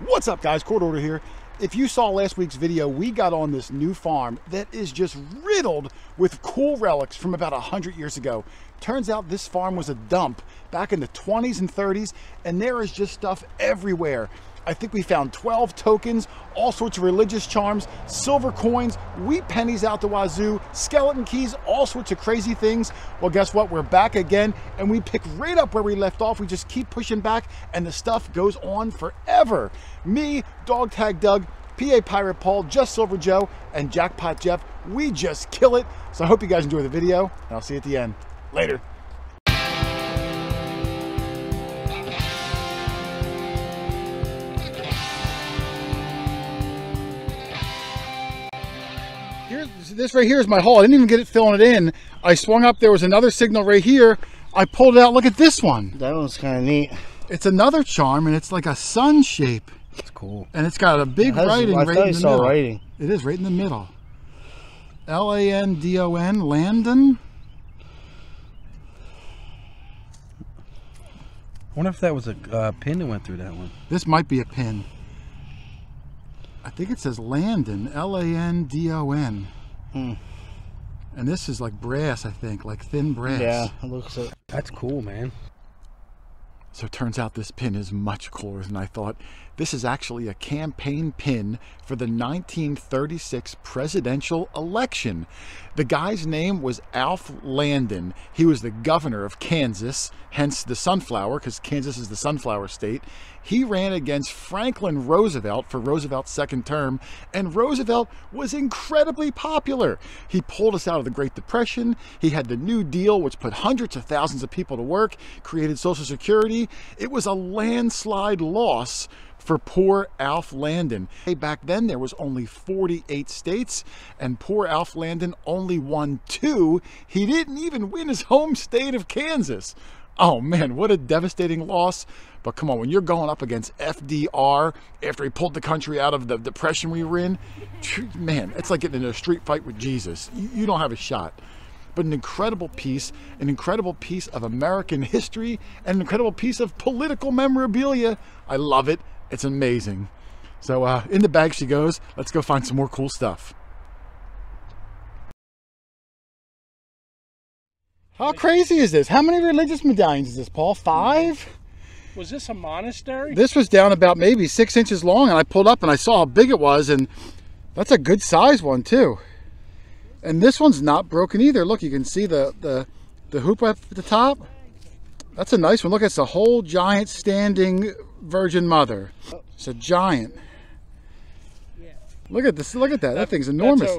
What's up guys, Quarter Hoarder here. If you saw last week's video, we got on this new farm that is just riddled with cool relics from about 100 years ago. Turns out this farm was a dump back in the 20s and 30s, and there is just stuff everywhere. I think we found 12 tokens, all sorts of religious charms, silver coins, wheat pennies out the wazoo, skeleton keys, all sorts of crazy things. Well, guess what? We're back again and we pick right up where we left off. We just keep pushing back and the stuff goes on forever. Me, Dog Tag Doug, PA Pirate Paul, Just Silver Joe, and Jackpot Geoff, we just kill it. So I hope you guys enjoy the video and I'll see you at the end. Later. This right here is my hole. I didn't even get it filling it in. I swung up, there was another signal right here. I pulled it out, look at this one. That one's kind of neat. It's another charm and it's like a sun shape. It's cool. And it's got a big has- writing I right thought in I the saw middle. writing. It is right in the middle. L-A-N-D-O-N, Landon. I wonder if that was a uh, pin that went through that one. This might be a pin. I think it says Landon, L-A-N-D-O-N. Hmm. And this is like brass, I think, like thin brass. Yeah, it looks like. That's cool, man. So it turns out this pin is much cooler than I thought. This is actually a campaign pin for the 1936 presidential election. The guy's name was Alf Landon. He was the governor of Kansas, hence the sunflower, because Kansas is the sunflower state. He ran against Franklin Roosevelt for Roosevelt's second term, and Roosevelt was incredibly popular. He pulled us out of the Great Depression. He had the New Deal, which put hundreds of thousands of people to work, created Social Security. It was a landslide loss for poor Alf Landon. Hey, back then there was only 48 states, and poor Alf Landon only won two. He didn't even win his home state of Kansas. Oh man, what a devastating loss. But come on, when you're going up against FDR after he pulled the country out of the depression we were in, man, it's like getting in a street fight with Jesus. You, don't have a shot but an incredible piece, an incredible piece of American history, and an incredible piece of political memorabilia. I love it. It's amazing. So uh, in the bag she goes. Let's go find some more cool stuff. How crazy is this? How many religious medallions is this, Paul? Five? Was this a monastery? This was down about maybe six inches long, and I pulled up and I saw how big it was, and that's a good size one too. And this one's not broken either. Look, you can see the the, the hoop up at the top. That's a nice one. Look, it's a whole giant standing Virgin Mother. It's a giant. Look at this. Look at that. That thing's enormous.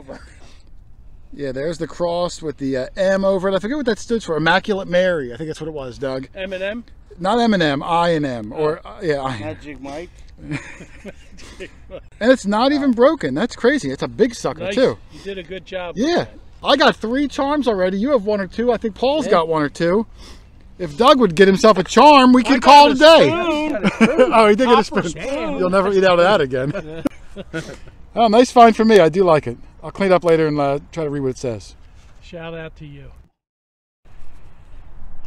Yeah, there's the cross with the uh, M over it. I forget what that stood for. Immaculate Mary. I think that's what it was, Doug. M&M? Not M and M, I and M, or uh, yeah, I. Magic Mike. And it's not even broken. That's crazy. It's a big sucker Nice. too. You did a good job. Yeah. I got three charms already. You have one or two. I think Paul's got one or two. If Doug would get himself a charm, we could call it a day. oh, he did get a spoon. You'll never eat out of that again. oh, nice find for me. I do like it. I'll clean it up later and uh, try to read what it says. Shout out to you.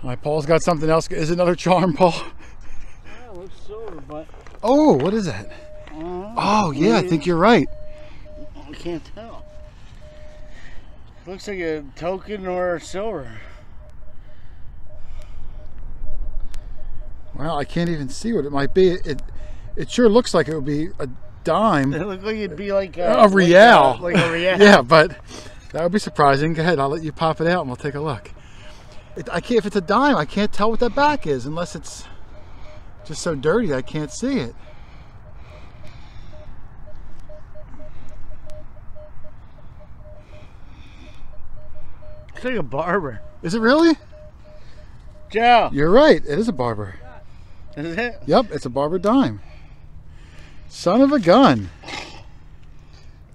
All right, Paul's got something else. Is it another charm, Paul? Yeah, it looks silver, but Oh, what is that? uh, Oh, yeah, I think you're right. I can't tell. Looks like a token or silver. Well, I can't even see what it might be. It it sure looks like it would be a dime. It looked like it'd be like a, A real. Like a real. yeah, but that would be surprising. Go ahead, I'll let you pop it out and we'll take a look. It, I can't. If it's a dime, I can't tell what that back is unless it's just so dirty I can't see it. It's like a barber. Is it really? Joe, You're right. It is a barber. Is it? Yep, it's a barber dime. Son of a gun.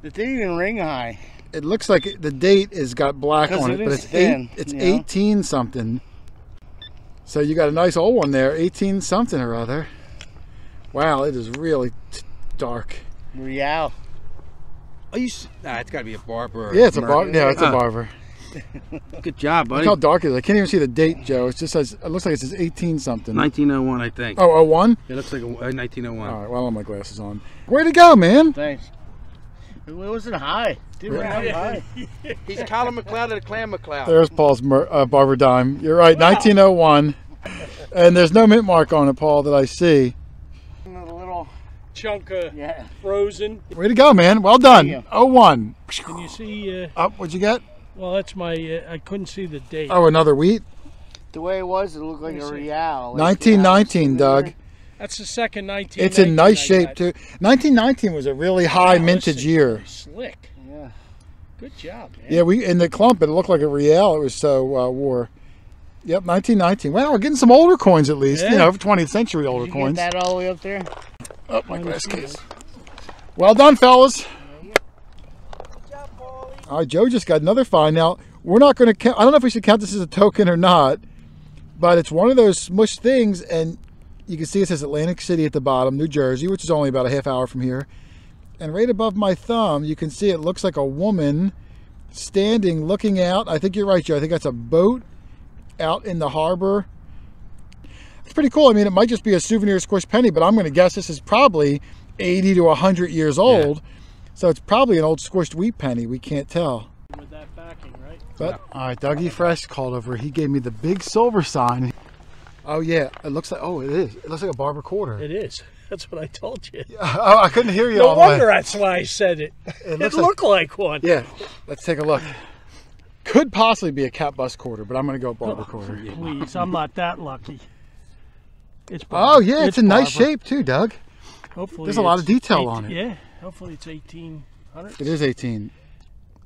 It didn't even ring high. It looks like it- the date is got black on it it, but it's thin, eight, it's you know? 18 something. So you got a nice old one there, 18 something or other. Wow, it is really t- dark. Real. Oh, you? Nah, it's got to be a barber. Yeah, it's a Mer- bar. Yeah, it's a barber. Good job, buddy. Look how dark it is. I can't even see the date, Joe. It just says, it looks like it says 18 something. 1901, I think. Oh, oh, one? It looks like a, uh, 1901. All right, well, I don't have my glasses on. Way to go, man. Thanks. It wasn't high. Didn't run up high. He's Colin McLeod of the Clan McLeod. There's Paul's Mer- uh, Barber Dime. You're right, 1901. And there's no mint mark on it, Paul, that I see. A little, Chunk of yeah. frozen. Way to go, man. Well done. Thank 01. Can you see? Uh, Up, what'd you get? Well, that's my. Uh, I couldn't see the date. Oh, another wheat. The way it was, it looked like a me see. real. 1919, Doug. That's the second 19. It's in nice shape, too. 1919 was a really high mintage year. Slick. Yeah. Good job, man. Yeah, we in the clump it looked like a real. It was so uh, wore. Yep, 1919. Well, we're getting some older coins at least. Yeah. You know, 20th century older Did you coins. get that all the way up there? Oh, my glass case. Well done, fellas. All right, Joe just got another find. Now, we're not going to count. I don't know if we should count this as a token or not, but it's one of those smushed things, and you can see it says Atlantic City at the bottom, New Jersey, which is only about a half hour from here. And right above my thumb, you can see it looks like a woman standing looking out. I think you're right, Joe. I think that's a boat out in the harbor. It's pretty cool. I mean, it might just be a souvenir squish penny, but I'm going to guess this is probably 80 to 100 years old. So it's probably an old squished wheat penny. We can't tell. With that backing, right? But all right, Dougie Fresh called over. He gave me the big silver sign. Oh yeah, it looks like oh it is. It looks like a barber quarter. It is. That's what I told you. Oh, I couldn't hear you. No all the way. wonder that's why I said it. It It like looked like one. yeah. Let's take a look. Could possibly be a capped bust quarter, but I'm going to go barber oh, quarter. Please, I'm not that lucky. It's barber. Oh yeah, it's, in nice shape too, Doug. Hopefully, There's a lot of detail 18 on it. Yeah. Hopefully, it's 1800. It is 18.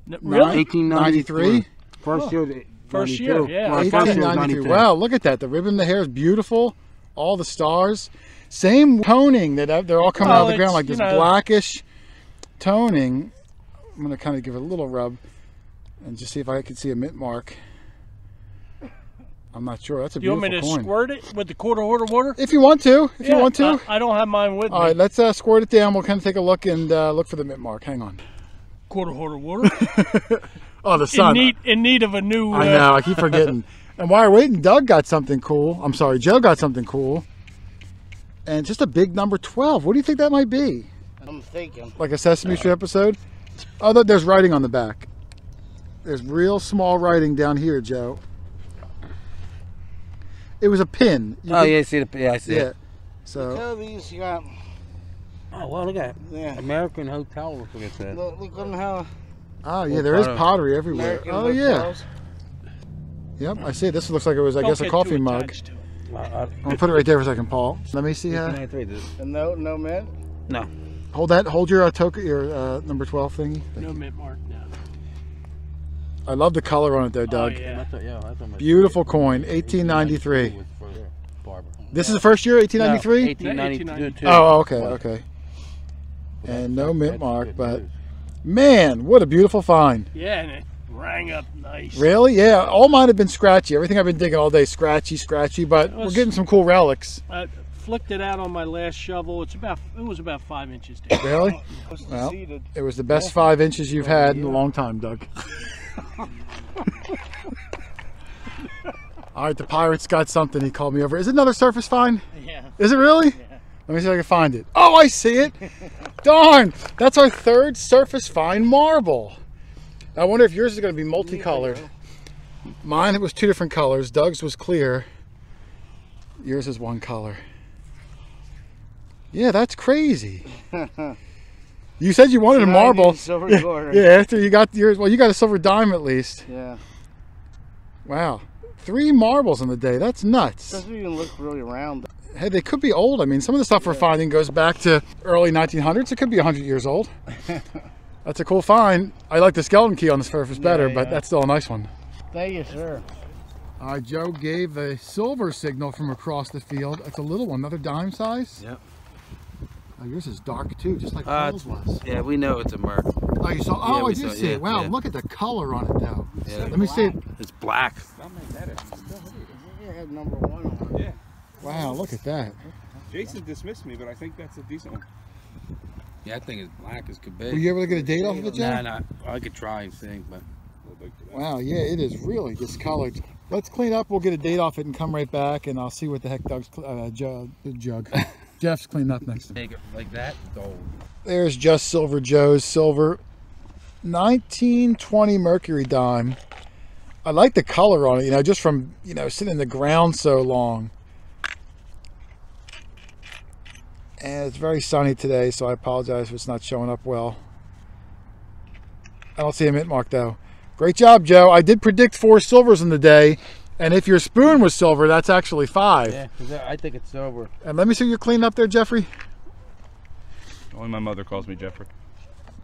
No, really? 1893. First year. First year, yeah. Well, first year was 1893. Wow, look at that. The ribbon, the hair is beautiful. All the stars. Same toning that uh, they're all coming out of the ground like this you know- blackish toning. I'm going to kind of give it a little rub and just see if I can see a mint mark. I'm not sure. That's a Do you want me to coin. squirt it with the quarter horse water? If you want to, if you want to. I, I don't have mine with all me. right, let's uh, squirt it down. We'll kind of take a look and uh, look for the mint mark. Hang on. Quarter horse water. Oh, the in sun. need in need of a new. I uh, know. I keep forgetting. and while we're waiting, Doug got something cool. I'm sorry, Joe got something cool. And just a big number 12. What do you think that might be? I'm thinking. Like a Sesame Street episode? Oh, look, there's writing on the back. There's real small writing down here, Joe. It was a pin. You Oh could- yeah, I see the yeah, I see Yeah. it. So, Tell these you got. Oh well, look at Yeah. that. American Hotel. Look what it said. Look, look on how oh yeah, there is pottery. pottery everywhere. American Oh yeah. Yep, I see. This looks like it was, I don't guess, a coffee mug. attached to it. Uh, uh, I'm gonna put it right there for a second, Paul. Let me see. Uh, 1893, this- no, no mint. No. hold that. Hold your uh, token, your uh, number 12 thingy. No mint mark now. I love the color on it, though, oh, Doug. Oh, yeah. That's a, yeah, that's a Beautiful coin, 1893. Was for Barber. This is the first year, 1893. No, 1892. Oh, okay, okay. And no mint mark, but man, what a beautiful find! Yeah, and it rang up nice. Really? Yeah, all mine have been scratchy. Everything I've been digging all day, scratchy, scratchy. But we're getting some cool relics. I flicked it out on my last shovel. It's about it was about five inches deep. Really? Was Well. It was the best five inches you've had in a long time, Doug. all right, the pirate's got something. He called me over. Is it another surface find? Yeah. Is it really? Yeah. Let me see if I can find it. Oh, I see it. Darn. That's our third surface find marble. I wonder if yours is going to be multicolored. Mine it was two different colors. Doug's was clear. Yours is one color. Yeah, that's crazy. You said you wanted a marble. Silver quarter. Yeah, after you got yours, well, you got a silver dime at least. Yeah. Wow. Three marbles in the day. That's nuts. Doesn't even look really round. Hey, they could be old. I mean, some of the stuff we're finding goes back to early 1900s. It could be 100 years old. That's a cool find. I like the skeleton key on the surface better, Yeah, but that's still a nice one. Thank you, sir. All right, Joe gave a silver signal from across the field. That's a little one, another dime size. Yep. Oh, yours is dark too, just like Uh, Paul's was. Yeah, we know it's a merc. Oh, you saw? yeah, Oh, I did saw- see yeah, it. Wow, yeah. look at the color on it, though. Yeah. Let me see it. It's black. You had number one on. Yeah. Wow, look at that. Jason dismissed me, but I think that's a decent one. Yeah, that thing is black as could be. Were you able to get a date off of it, Joe? Nah, nah. I could try and think, but Well, big for that. Wow, yeah, it is really discolored. Let's clean up. We'll get a date off it and come right back, and I'll see what the heck Doug's uh, jug, jug. Jeff's cleaning up next. Take it like that, gold. There's just Silver Joe's silver, 1920 Mercury dime. I like the color on it, you know, just from you know sitting in the ground so long. And it's very sunny today, so I apologize if it's not showing up well. I don't see a mint mark though. Great job, Joe. I did predict four silvers in the day, and if your spoon was silver, that's actually five. Yeah, 'cause I think it's silver. And let me see you clean up there, Jeffrey. Only my mother calls me Jeffrey.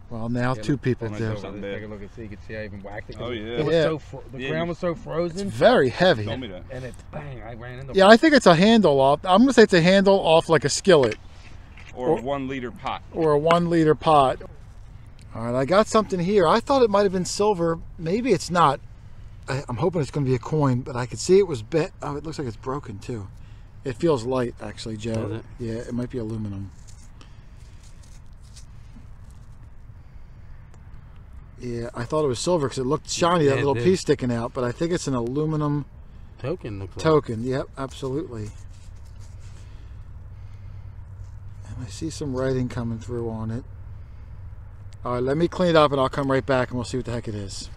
Well, now Yeah, two people my do. Joe. So Something Take a look and see. You can see I even whacked it. Oh, yeah. It was Yeah. so fro- the Yeah, ground was so frozen, It's Very heavy. Told me that. and it bang. I ran into. Yeah, I think it's a handle off. I'm gonna say it's a handle off like a skillet Or a one liter pot. or a one liter pot. All right, I got something here. I thought it might have been silver. Maybe it's not. I, I'm hoping it's gonna be a coin, but I could see it was bent. Oh, it looks like it's broken too. It feels light, actually, Joe. It? Yeah, it might be aluminum. Yeah, I thought it was silver because it looked shiny, that Yeah, it little piece sticking out. But I think it's an aluminum token. Looks like. token. Yep, absolutely. And I see some writing coming through on it. All right, let me clean it up and I'll come right back and we'll see what the heck it is.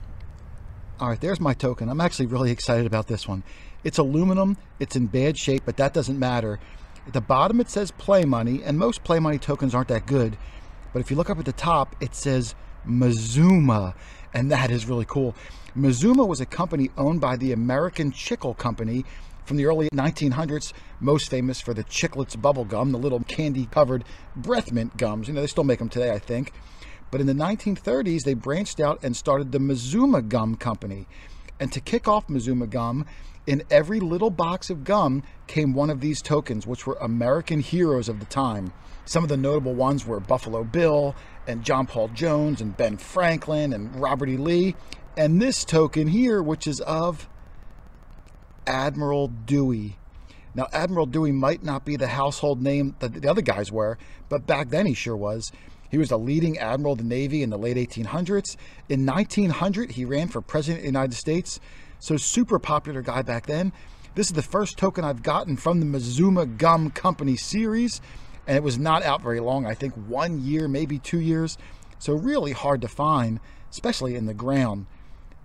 All right, there's my token. I'm actually really excited about this one. It's aluminum, it's in bad shape, but that doesn't matter. At the bottom it says play money, and most play money tokens aren't that good. But if you look up at the top, it says Mazuma, and that is really cool. Mazuma was a company owned by the American Chickle Company from the early 1900s, most famous for the Chiclets bubble gum, the little candy-covered breath mint gums. You know, they still make them today, I think. But in the 1930s, they branched out and started the Mazuma Gum Company. And to kick off Mazuma Gum, in every little box of gum came one of these tokens, which were American heroes of the time. Some of the notable ones were Buffalo Bill and John Paul Jones and Ben Franklin and Robert E. Lee. And this token here, which is of Admiral Dewey. Now, Admiral Dewey might not be the household name that the other guys were, but back then he sure was. He was the leading admiral of the Navy in the late 1800s. In 1900, he ran for president of the United States. So, super popular guy back then. This is the first token I've gotten from the Mazuma Gum Company series, and it was not out very long. I think one year, maybe two years. So, really hard to find, especially in the ground.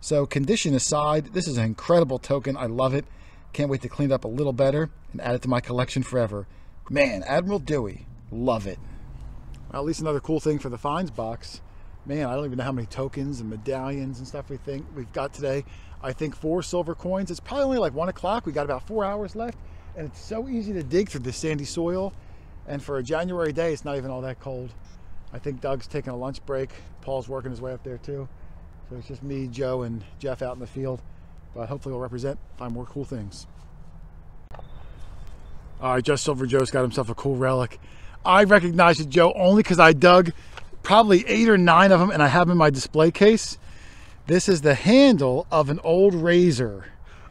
So, condition aside, this is an incredible token. I love it. Can't wait to clean it up a little better and add it to my collection forever. Man, Admiral Dewey, love it. At least another cool thing for the finds box. Man, I don't even know how many tokens and medallions and stuff we think we've got today. I think four silver coins. It's probably only like one o'clock. We got about four hours left, and it's so easy to dig through this sandy soil. And for a January day, it's not even all that cold. I think Doug's taking a lunch break. Paul's working his way up there too. So it's just me, Joe, and Jeff out in the field. But hopefully we'll represent, find more cool things. All right, Just Silver Joe's got himself a cool relic. I recognize it, Joe, only because I dug probably eight or nine of them and I have them in my display case. This is the handle of an old razor.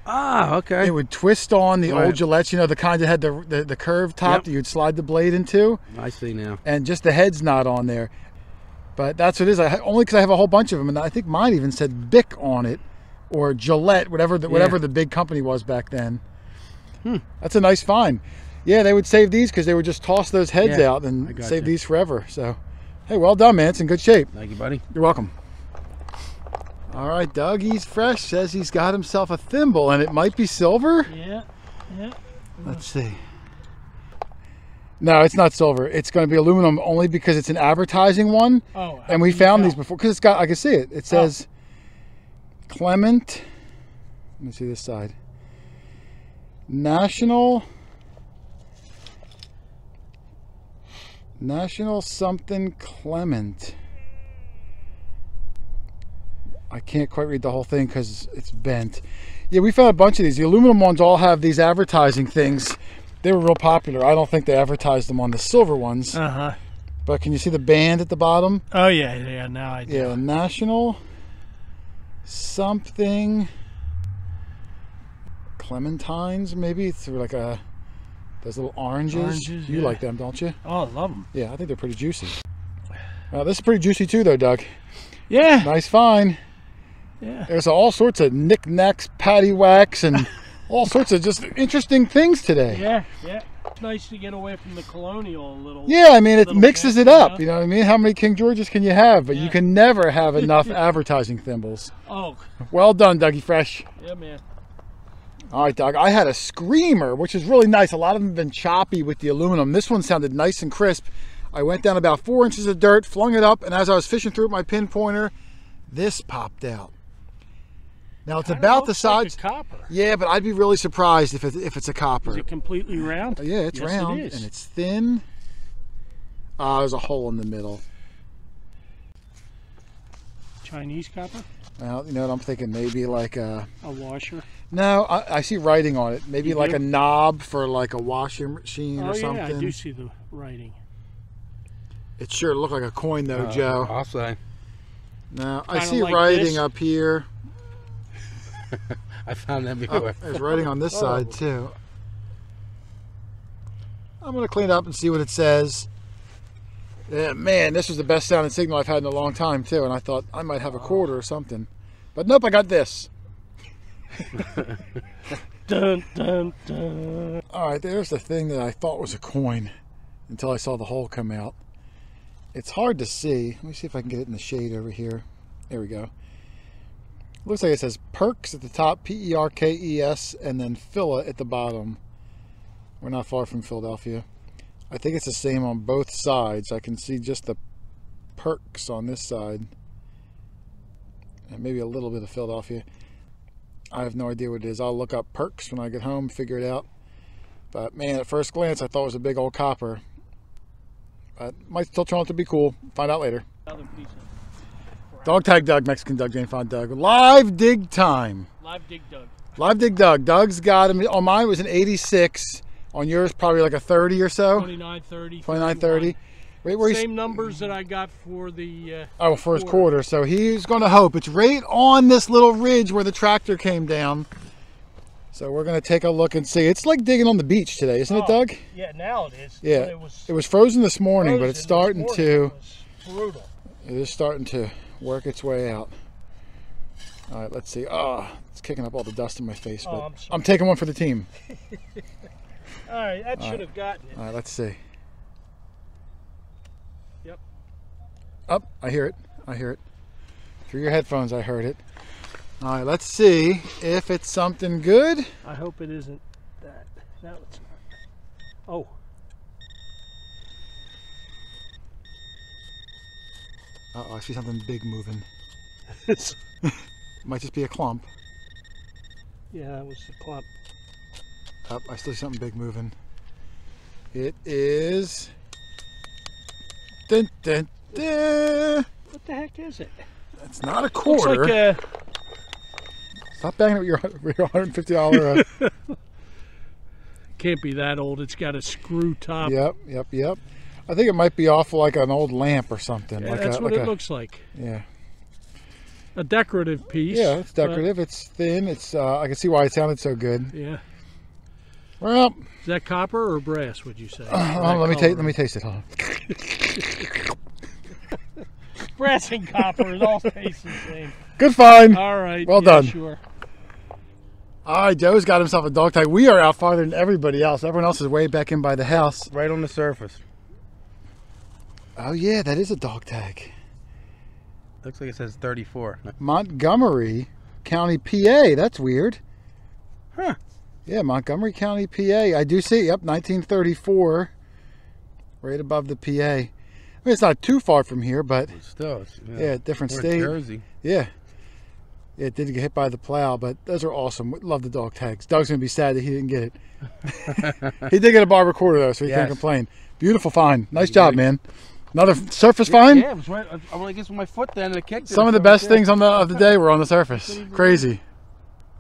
Ah, okay. It would twist on the Right. old Gillette, you know, the kind that had the, the, the curved top Yep. that you'd slide the blade into I see now. and just the head's not on there. But that's what it is. I only because I have a whole bunch of them, and I think mine even said Bic on it, or Gillette, whatever the, whatever the big company was back then. That's a nice find. Yeah, they would save these because they would just toss those heads Yeah, out and gotcha. save these forever. So, hey, well done, man. It's in good shape. Thank you, buddy. You're welcome. All right, Doug, he's fresh. Says he's got himself a thimble, and it might be silver. Yeah, yeah. Let's see. No, it's not silver. It's going to be aluminum only because it's an advertising one. Oh, how and we found tell? these before because it's got I can see it. It oh. says Clement. Let me see this side. National National something Clement. I can't quite read the whole thing because it's bent. Yeah, we found a bunch of these. The aluminum ones all have these advertising things. They were real popular. I don't think they advertised them on the silver ones. Uh huh. But can you see the band at the bottom? Oh yeah, yeah. Now I do. Yeah, national something clementines maybe through like a those little oranges. Oranges, you yeah. like them, don't you? Oh, I love them. Yeah, I think they're pretty juicy. Uh, this is pretty juicy too, though, Doug. Yeah. Nice find. Yeah. There's all sorts of knickknacks, paddywhacks, and all sorts of just interesting things today. Yeah, yeah. It's nice to get away from the colonial a little. Yeah, I mean, it mixes it up. yeah. You know what I mean? How many King Georges can you have? But you can never have enough advertising thimbles. Oh, Well done, Dougie Fresh. yeah, man. All right, Doug. I had a screamer, which is really nice. A lot of them have been choppy with the aluminum. This one sounded nice and crisp. I went down about four inches of dirt, flung it up, and as I was fishing through with my pinpointer, this popped out. Now it's about the looks like size. copper. Yeah, but I'd be really surprised if it, if it's a copper. Is it completely round? yeah, it's Yes, round It is. and it's thin. Ah, there's a hole in the middle. Chinese copper. Well, you know what I'm thinking? Maybe like a. A washer. No, I, I see writing on it. Maybe You like do? a knob for like a washing machine Oh or yeah, something. I do see the writing. It sure looked like a coin though, Uh, Joe. I'll say. No, I Kinda see like writing this. up here. I found that Oh, before. there's writing on this side Oh. too. I'm gonna clean it up and see what it says. Man, this was the best sounding signal I've had in a long time too, and I thought I might have a quarter or something. But nope, I got this. Dun dun dun. All right, there's the thing that I thought was a coin until I saw the hole come out. It's hard to see. Let me see if I can get it in the shade over here. There we go. Looks like it says Perkes at the top, P E R K E S, and then Phila at the bottom. We're not far from Philadelphia. I think it's the same on both sides. I can see just the Perkes on this side, and maybe a little bit of Philadelphia. I have no idea what it is. I'll look up Perkes when I get home, figure it out. But man, at first glance, I thought it was a big old copper. But might still turn out to be cool. Find out later. Dog tag Doug, Mexican Doug, Jane Fond Doug. Live dig time. live dig Doug. Live dig Doug. Doug's got him. On mine was an 86. On yours, probably like a 30 or so. 29, 30. 29, 30. Wait, where Same numbers that I got for the. Uh, oh, for his quarter. quarter. So he's going to hope it's right on this little ridge where the tractor came down. So we're going to take a look and see. It's like digging on the beach today, isn't it, Oh, Doug? Yeah, now it is. Yeah. It was. It was frozen this morning, but it's starting to. It brutal. It is starting to work its way out. All right, let's see. Oh, it's kicking up all the dust in my face, Oh, but I'm sorry. I'm taking one for the team. All right, that should have gotten it. All right, let's see. Yep. Up, I hear it. I hear it. Through your headphones, I heard it. All right, let's see if it's something good. I hope it isn't that. No, it's not. Oh, Uh oh, I see something big moving. it's, Might just be a clump. yeah, that was the clump. Up, I still see something big moving. It is. Dun, dun, dun. What the heck is it? It's not a Looks quarter. like uh, Stop banging with your, with your $150. Uh, can't be that old. It's got a screw top. Yep, yep, yep. I think it might be off like an old lamp or something. Yeah, like that's a, what like it a, looks like. Yeah, A decorative piece. yeah, it's decorative. It's thin. It's. Uh, I can see why it sounded so good. yeah. Well, Is that copper or brass? Would you say? uh, let me taste. Let me taste it. Hold on. Brass and copper. It all tastes the same. Good find. All right. Well yeah, done. Sure. All right, Joe's got himself a dog tag. We are out farther than everybody else. Everyone else is way back in by the house. Right on the surface. Oh yeah, that is a dog tag. Looks like it says 34. Montgomery County, PA. That's weird. Huh. Yeah, Montgomery County, PA. I do see. Yep, 1934. Right above the PA. I mean, it's not too far from here, but Still, it's, yeah, different state. Jersey. Yeah. Yeah, it did get hit by the plow, but those are awesome. Love the dog tags. Doug's gonna be sad that he didn't get it. he did get a barber quarter though, so he can't complain. Beautiful find. Nice job, man. Another find. find. Yeah, it was right. Uh, I only guess with my foot then and it kicked it. Some of the best things on the of the day were on the surface. Crazy.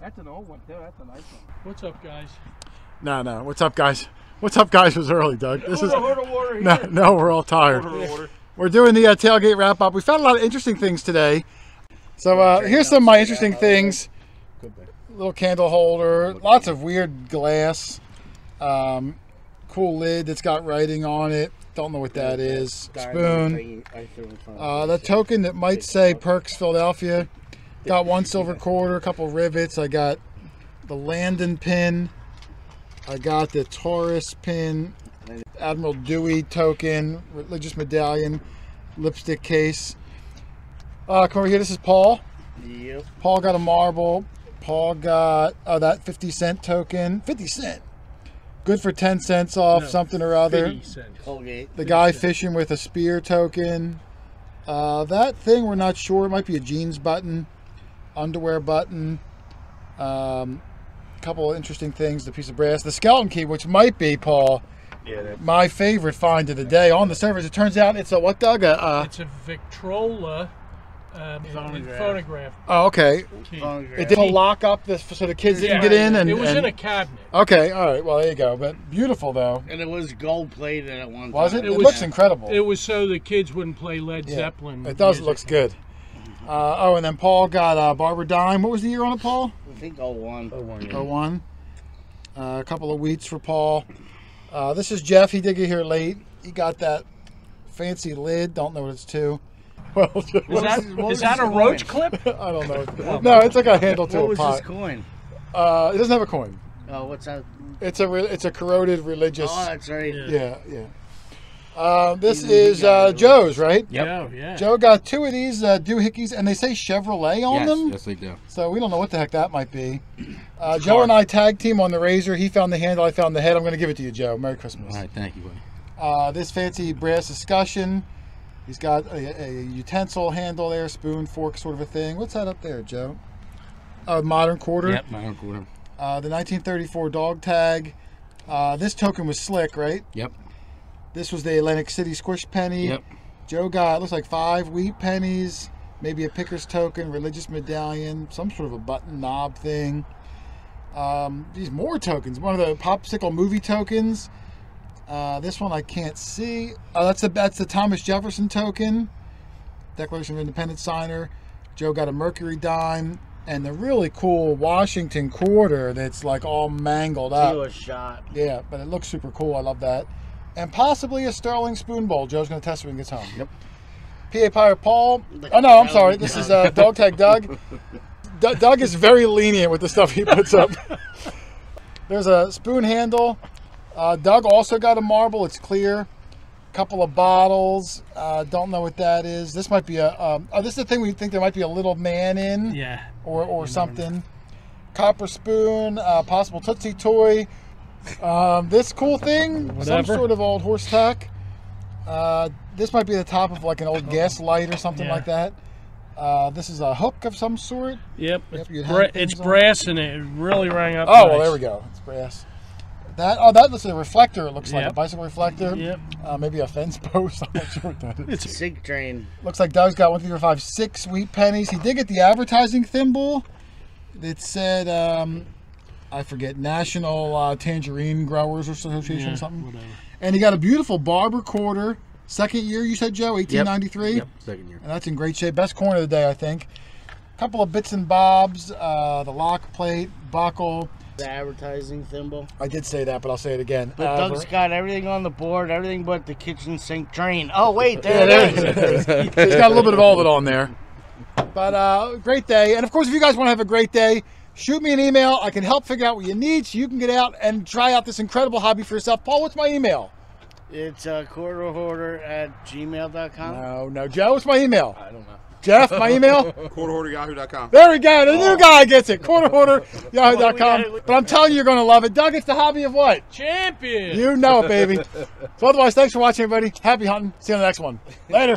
That's an old one too. That's a nice one. What's up, guys? No, no. What's up, guys? What's up, guys? Was early, Doug. This is Hold on, water here. no, no. We're all tired. Hold. We're doing the uh, tailgate wrap up. We found a lot of interesting things today. So uh, here's some of my interesting things. Little candle holder, lots of weird glass, um, cool lid that's got writing on it. Don't know what that is. Spoon. Uh, the token that might say Perkes Philadelphia. Got one silver quarter, a couple rivets. I got the Landon pin. I got the Taurus pin, Admiral Dewey token, religious medallion, lipstick case. Uh, come over here. This is Paul. Yep. Paul got a marble. Paul got oh that 50 cent token. 50 cent. Good for 10 cents off No, something or other. 50 cents. Colgate. The guy fishing with a spear token. Uh, that thing we're not sure. It might be a jeans button, underwear button. Um, a couple of interesting things. The piece of brass, the skeleton key, which might be Paul, Yeah, my favorite find of the day on the servers. It turns out it's a what, Doug? A, uh, It's a Victrola um, Phonograph. phonograph oh, okay. phonograph. It didn't lock up this so the kids didn't Yeah, get in, and it was and- in a cabinet. Okay, all right. Well, there you go. But beautiful though. And it was gold plated at one time. Was it? It, It was- looks incredible. It was so the kids wouldn't play Led Yeah. Zeppelin. It does. music. It looks good. Uh, oh, and then Paul got uh, Barber Dime. What was the year on it, Paul? I think 01. Oh one. Uh, a couple of wheats for Paul. Uh, this is Jeff. He did get here late. He got that fancy lid. Don't know what it's to. Well, Is that, was is that a his roach clip? I don't know. No, it's like a handle to What a was pot. his coin? Uh, it doesn't have a coin. Oh, what's that? It's a re- it's a corroded religious. Oh, that's right. Yeah. yeah, yeah. Uh, this He- he is uh. Joe's, right? Yeah, yeah. Joe got two of these uh, doohickeys, and they say Chevrolet on yes, them. yes, they do. So we don't know what the heck that might be. Uh, Joe and I tag team on the razor. He found the handle, I found the head. I'm going to give it to you, Joe. Merry Christmas. All right, thank you, buddy. Uh, this fancy brass discussion. He's got a, a utensil handle there, spoon, fork, sort of a thing. What's that up there, Joe? A modern quarter. Yep, my own quarter. Uh, the 1934 dog tag. Uh, this token was slick, right? Yep, This was the Atlantic City squish penny. yep. Joe got looks like five wheat pennies, maybe a picker's token, religious medallion, some sort of a button knob thing. Um, these more tokens. One of the popsicle movie tokens. Uh, this one I can't see. Oh, that's the that's the Thomas Jefferson token. Declaration of Independence signer. Joe got a Mercury dime and the really cool Washington quarter that's like all mangled up. He was shot. Yeah, but it looks super cool. I love that. And possibly a Sterling spoon bowl. Joe's going to test it when he gets home. Yep. PA Pirate Paul. Oh, no, I'm sorry. This is uh, Dog Tag Doug. D- Doug is very lenient with the stuff he puts up. There's a spoon handle. Uh, Doug also got a marble. It's clear. Couple of bottles. Uh, don't know what that is. This might be a. Um, oh, this is the thing we think there might be a little man in Yeah. or, or something. Copper spoon, uh, possible Tootsie toy. Um, this cool thing, some sort of old horse tack. Uh, this might be the top of like an old gas light or something Yeah. like that. Uh, this is a hook of some sort. Yep. Yep, It's, bra- it's brass and it really rang up. Oh, nice. well, there we go. It's brass. That oh, that looks like a reflector. It looks like a bicycle reflector. Yep. Uh, maybe a fence post. I'm not sure what that is. It's a sig train. Looks like Doug's got one, three, four, five, six sweet pennies. He did get the advertising thimble. It said, um, I forget, National uh, Tangerine Growers Association Yeah, or something. Whatever. And he got a beautiful barber quarter. Second year, you said, Joe, 1893. Yep, second year. And that's in great shape. Best corner of the day, I think. A couple of bits and bobs. Uh, the lock plate, buckle. The advertising thimble. I did say that, but I'll say it again. But Uh, Doug's got everything on the board, everything but the kitchen sink drain. Oh wait, Yeah, there there it it is. is. He's got a little bit of all of it on there. But uh, great day. And of course, if you guys want to have a great day, shoot me an email. I can help figure out what you need so you can get out and try out this incredible hobby for yourself. Paul, what's my email? It's uh, quarter hoarder at gmail.com. No, no. Joe, what's my email? I don't know. Jeff, my email? Quarterhoarderyahoo.com. There we go. The new guy gets it. Quarterhoarder, yahoo.com. gotta- But I'm telling you, you're going to love it. Doug, it's the hobby of what? Champion. You know it, baby. So otherwise, thanks for watching, everybody. Happy hunting. See you on the next one. Later.